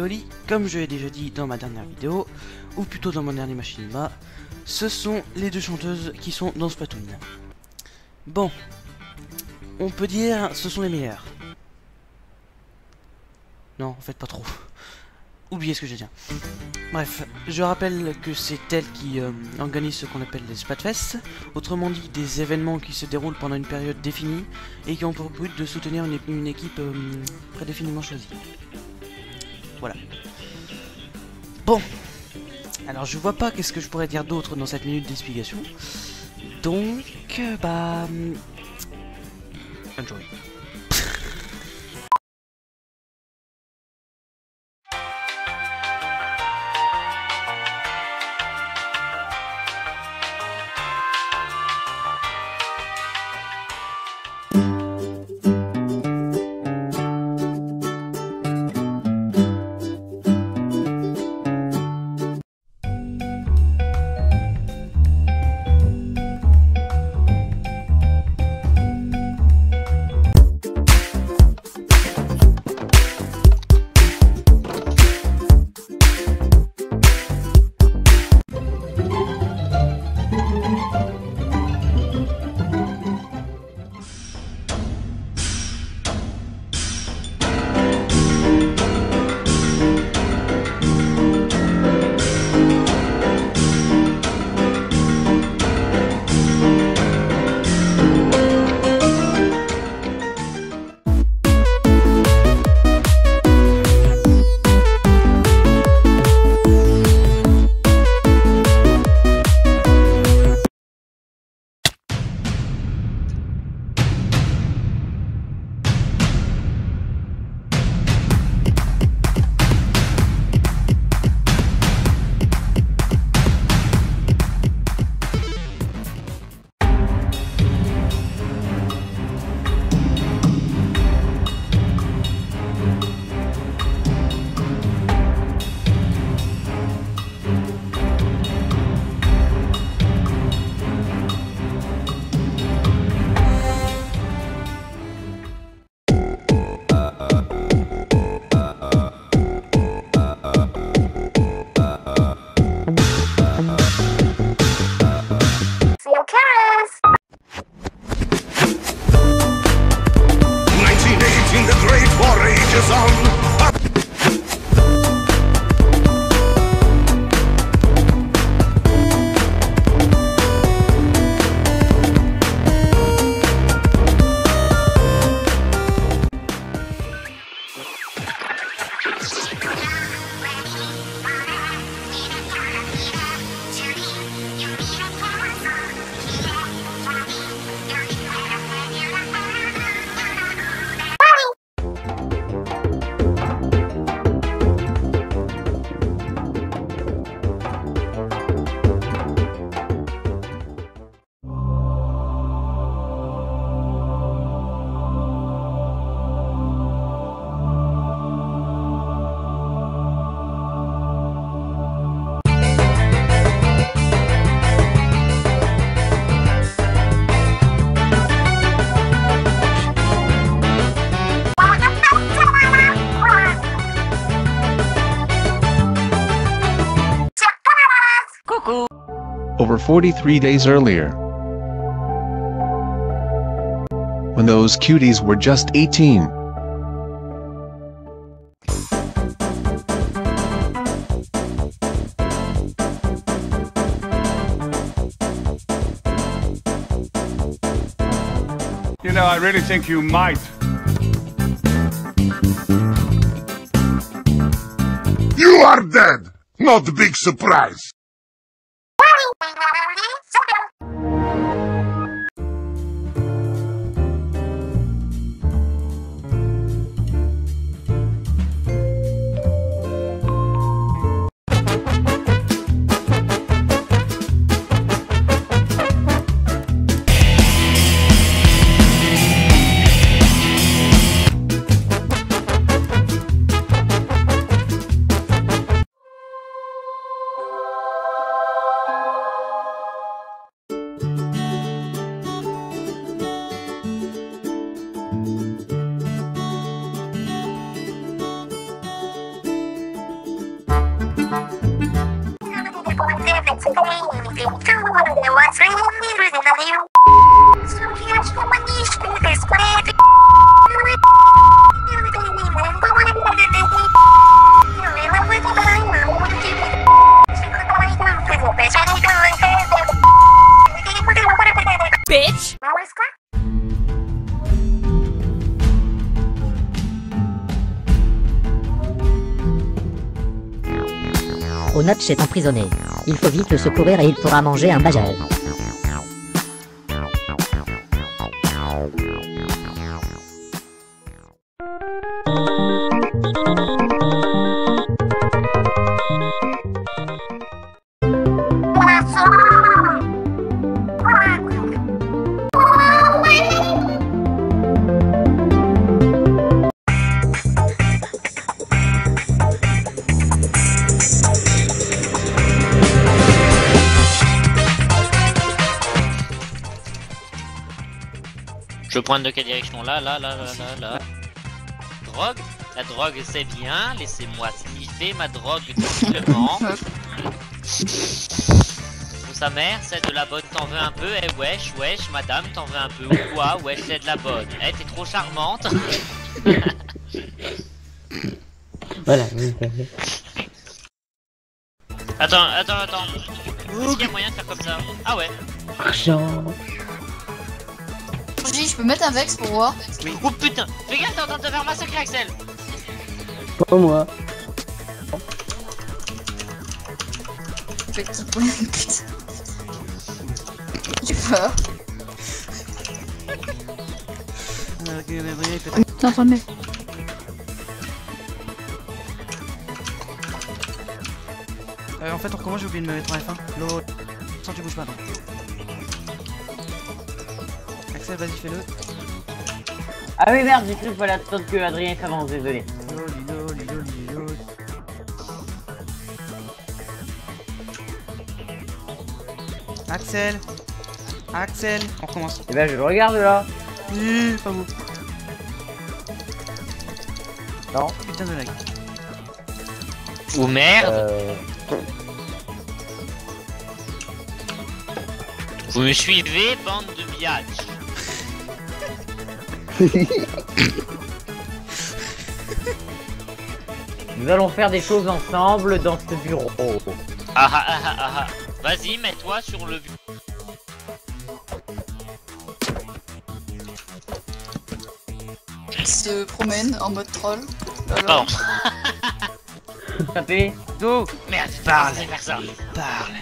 Oli, comme je l'ai déjà dit dans ma dernière vidéo, ou plutôt dans mon dernier machinima, ce sont les deux chanteuses qui sont dans ce Splatoon. Bon, on peut dire ce sont les meilleurs. Non, en fait pas trop. Oubliez ce que j'ai dit. Bref, je rappelle que c'est elle qui euh, organise ce qu'on appelle les Spatfests, autrement dit des événements qui se déroulent pendant une période définie et qui ont pour but de soutenir une, équipe euh, prédéfiniment choisie. Voilà. Bon. Alors je vois pas qu'est-ce que je pourrais dire d'autre dans cette minute d'explication. Donc, euh, bah... hum, Enjoy. Over 43 days earlier. When those cuties were just 18. You know, I really think you might. You are dead! Not a big surprise! Sorry. Bitch! Onatch est emprisonné. Il faut vite le secourir et il pourra manger un bagel. Je pointe de quelle direction? Là, là, là, là, là, là. Drogue? La drogue c'est bien, laissez-moi sniffer ma drogue tranquillement. Ou sa mère, c'est de la bonne, t'en veux un peu? Eh wesh, wesh, madame, t'en veux un peu Ou quoi? Wesh, c'est de la bonne. Eh, t'es trop charmante Voilà. Attends, attends, attends. Est-ce qu'il y a moyen de faire comme ça? Ah ouais. Argent. Je peux mettre un vex pour voir Oh putain Fais gaffe, t'es en train de te faire massacrer, Axel Pas moi. J'ai peur. T'es en train de mettre. Euh, en fait, on recommence, j'ai oublié de me mettre en F1. L'eau. Sans tu bouges pas, non. Axel, vas-y, fais-le. Ah oui merde, j'ai cru qu'il fallait attendre que Adrien s'avance, désolé. Axel Axel On recommence. Et ben je le regarde là. Pas beau. Non. Putain de lag. Ou merde Euh... Vous me suivez, bande de biatch Nous allons faire des choses ensemble dans ce bureau. Ah ah ah ah ah. Vas-y, mets-toi sur le bu- Il se promène en mode troll. Pardon. Tapez. Do Merde, parle Parle